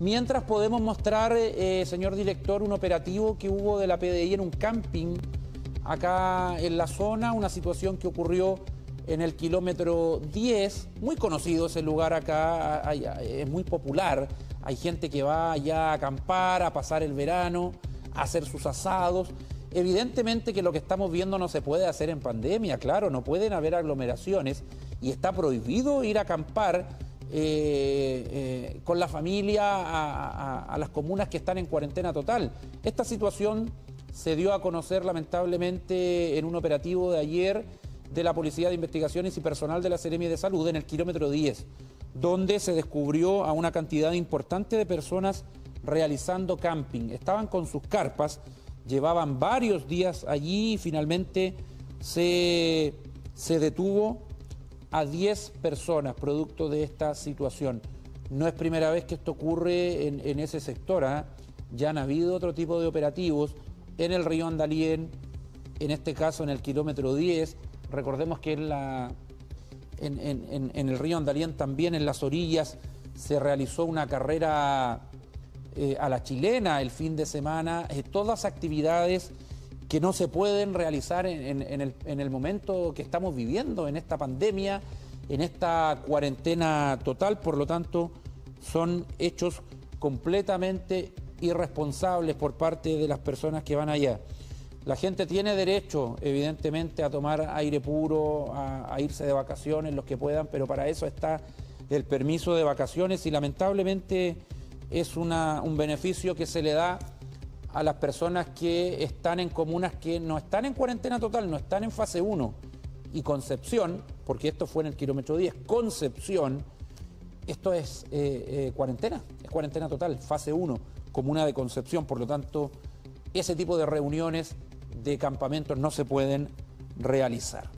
Mientras podemos mostrar, eh, señor director, un operativo que hubo de la PDI en un camping acá en la zona, una situación que ocurrió en el kilómetro 10, muy conocido ese lugar acá, es muy popular, hay gente que va allá a acampar, a pasar el verano, a hacer sus asados. Evidentemente que lo que estamos viendo no se puede hacer en pandemia, claro, no pueden haber aglomeraciones y está prohibido ir a acampar eh, con la familia a, las comunas que están en cuarentena total. Esta situación se dio a conocer lamentablemente en un operativo de ayer de la Policía de Investigaciones y personal de la Seremia de Salud en el kilómetro 10, donde se descubrió a una cantidad importante de personas realizando camping. Estaban con sus carpas, llevaban varios días allí y finalmente se, se detuvo a 10 personas producto de esta situación. No es primera vez que esto ocurre en, ese sector. ¿ah? Ya han habido otro tipo de operativos en el río Andalien, en este caso en el kilómetro 10. Recordemos que en, en, el río Andalien también en las orillas se realizó una carrera eh, a la chilena el fin de semana. Eh, todas actividades que no se pueden realizar en, el, momento que estamos viviendo, en esta pandemia, en esta cuarentena total. Por lo tanto, son hechos completamente irresponsables por parte de las personas que van allá. La gente tiene derecho, evidentemente, a tomar aire puro, a, irse de vacaciones, los que puedan, pero para eso está el permiso de vacaciones y lamentablemente es un beneficio que se le da a las personas que están en comunas que no están en cuarentena total, no están en fase 1. Y Concepción, porque esto fue en el kilómetro 10, Concepción, esto es eh, eh, cuarentena, es cuarentena total, fase 1, comuna de Concepción. Por lo tanto, ese tipo de reuniones, de campamentos no se pueden realizar.